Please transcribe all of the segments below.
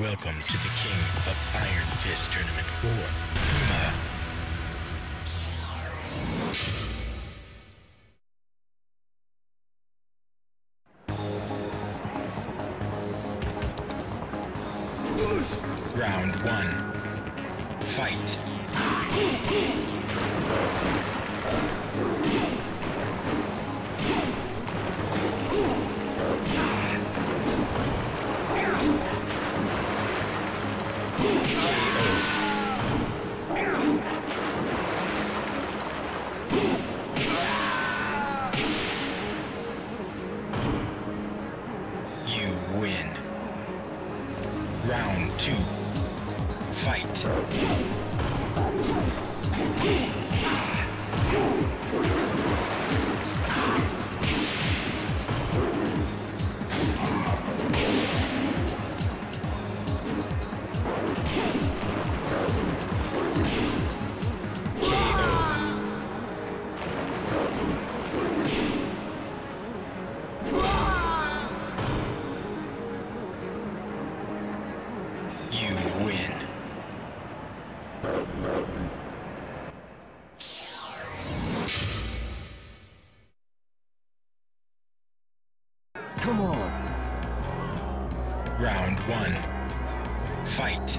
Welcome to the King of Iron Fist Tournament 4, Kuma. Round 1. Fight.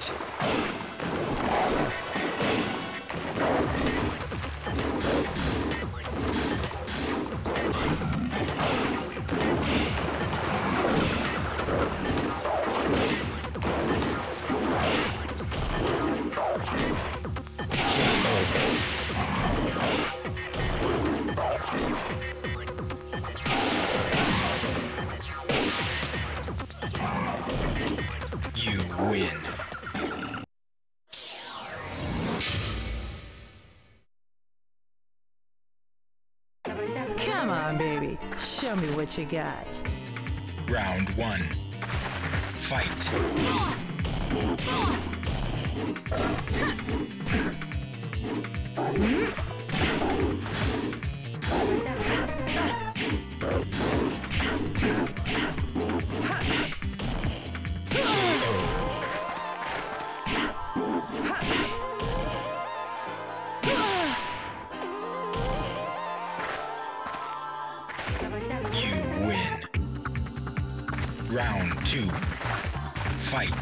Fight. You Come on, baby. Show me what you got. Round 1. Fight. You Round 2. Fight.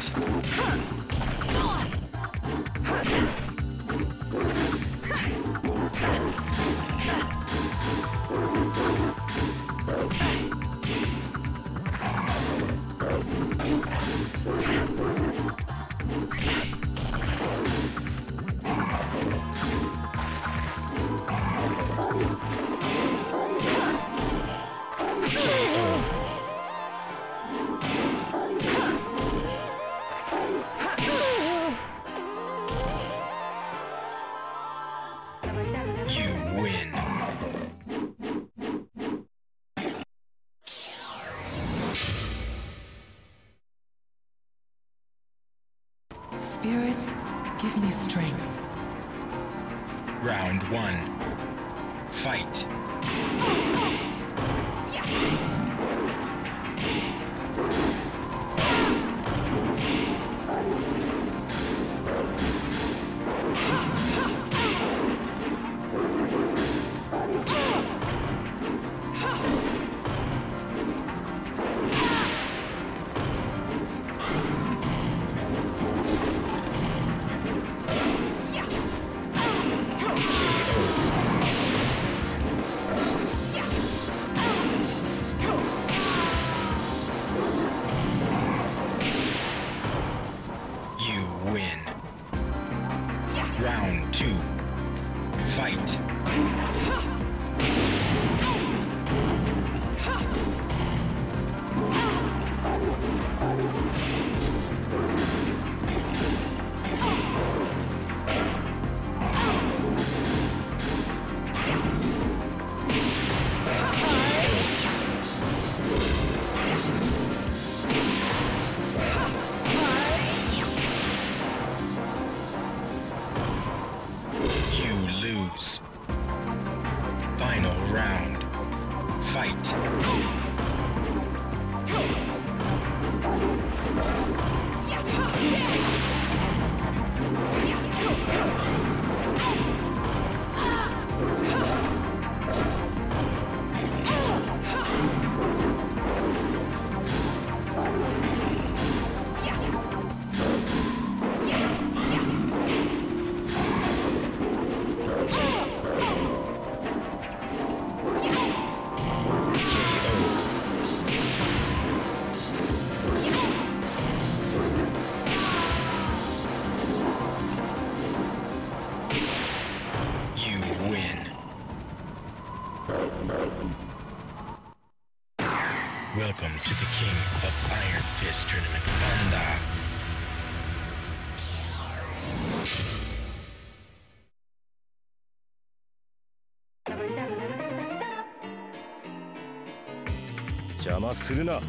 Two.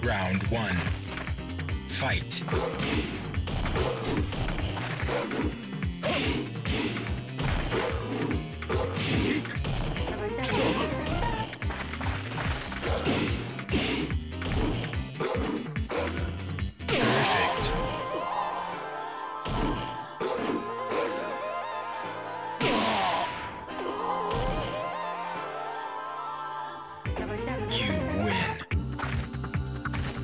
Round one. Fight.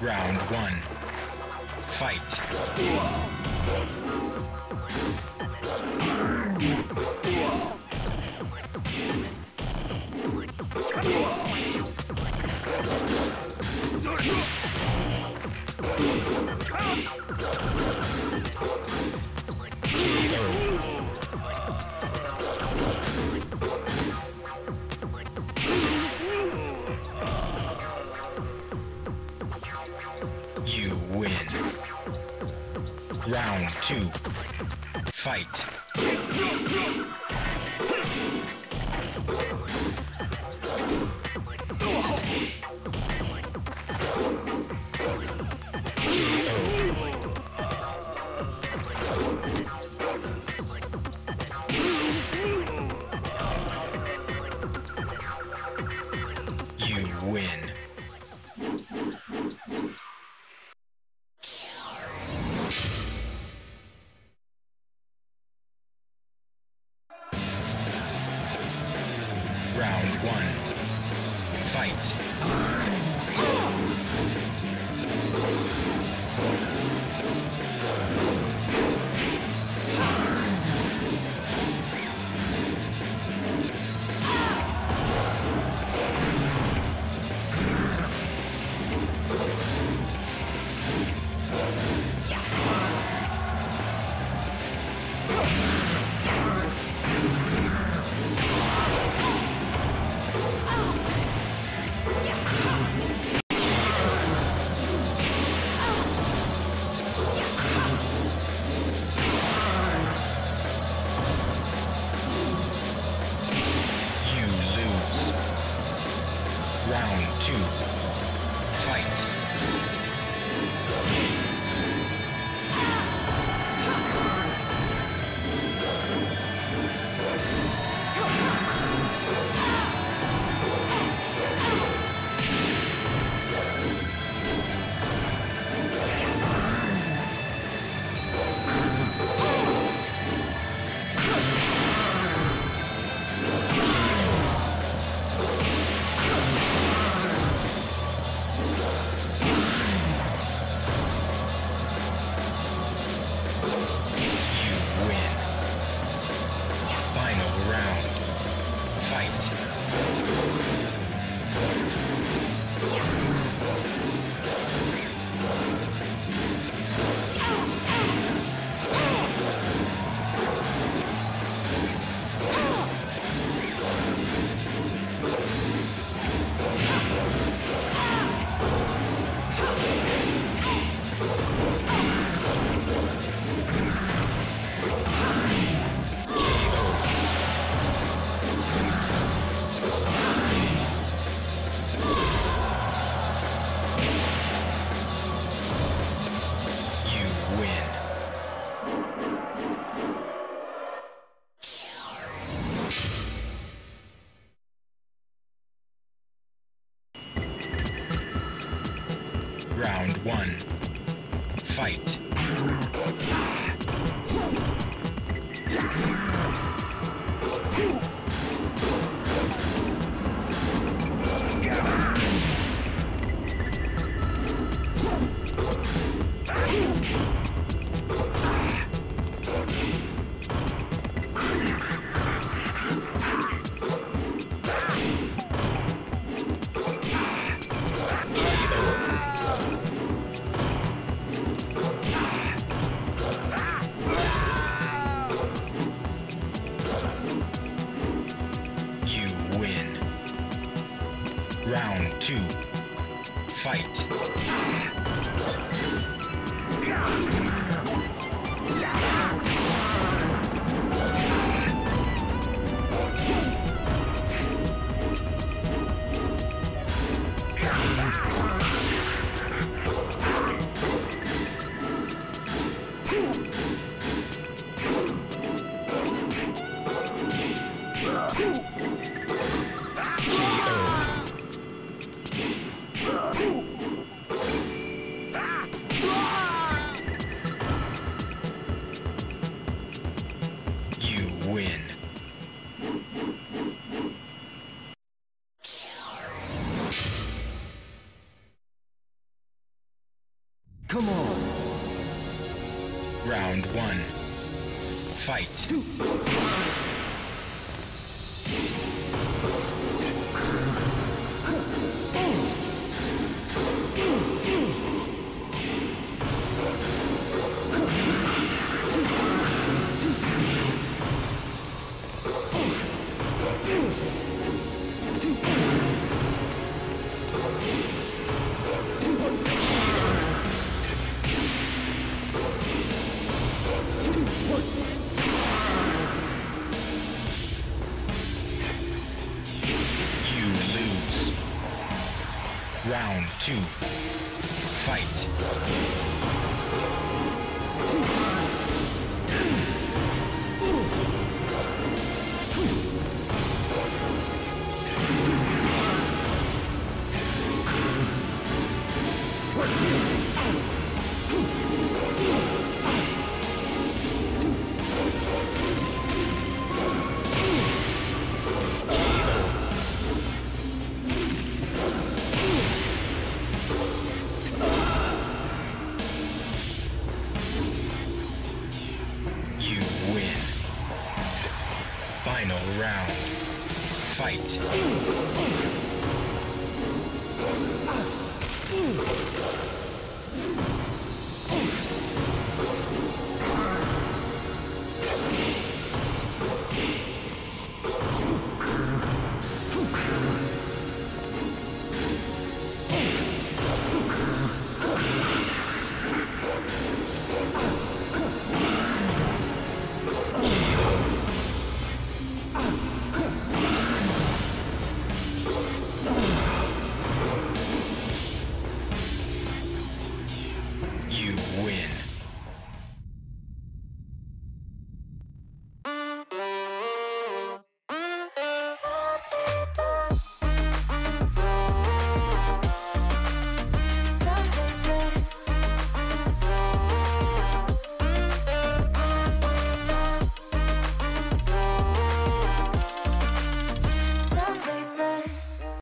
Round one. Fight. Round two. Fight. One. Fight. Fight. Win. final round. Fight.